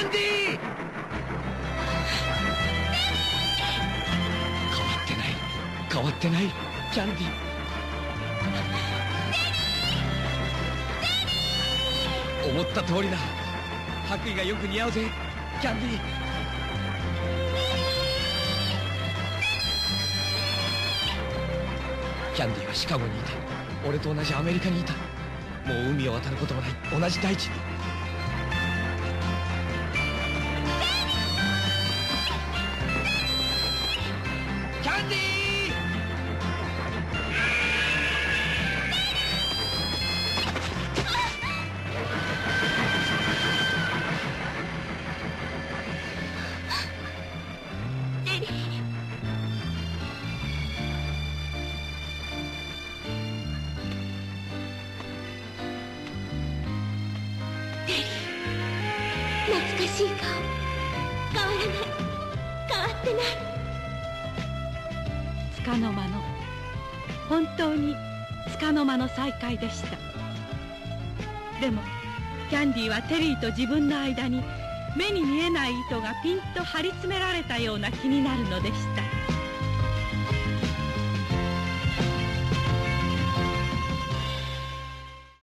ャンディー変わってない。変わってない。キャンディ。ー。思った通りだ。白衣がよく似合うぜ。キャンディー。キャンディー。はシカゴにいた。俺と同じアメリカにいた。もう海を渡ることもない。同じ大地。にキャンディー。懐かしい顔変わらない変わってないつかの間の本当につかの間の再会でした。でもキャンディーはテリーと自分の間に目に見えない糸がピンと張り詰められたような気になるのでした。